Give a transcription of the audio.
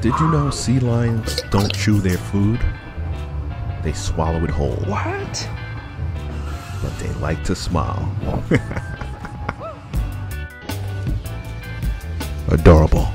Did you know sea lions don't chew their food? They swallow it whole. What? But they like to smile. Adorable.